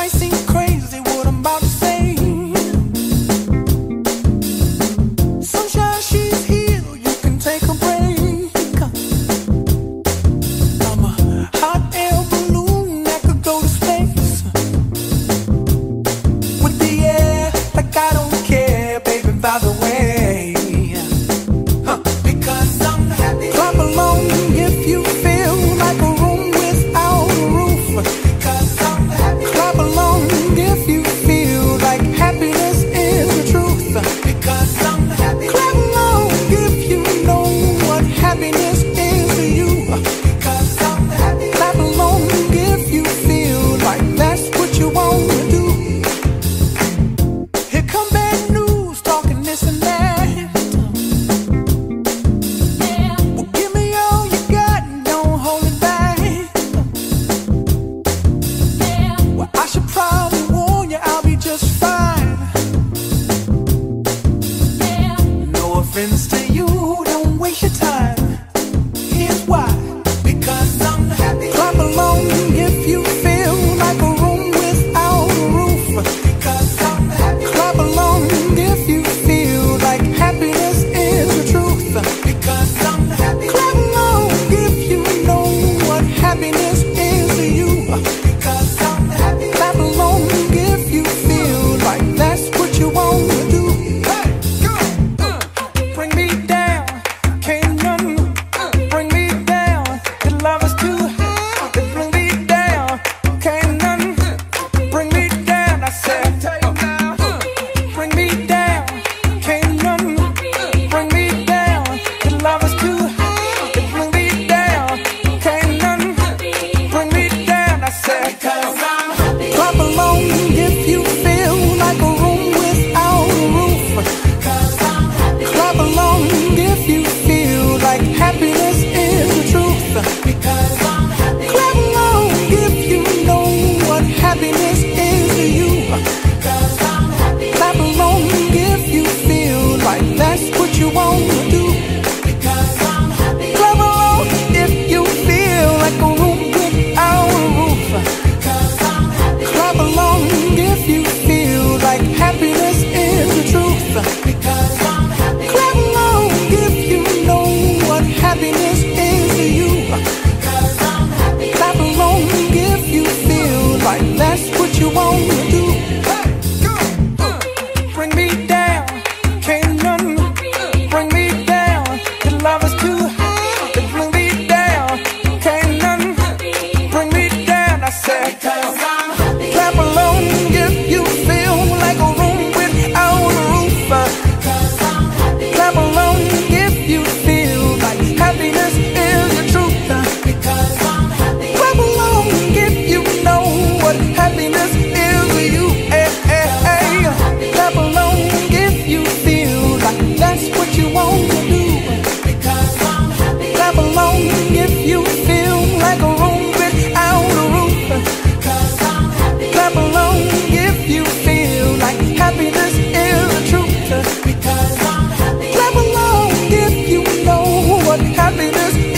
mais cinco Why? happiness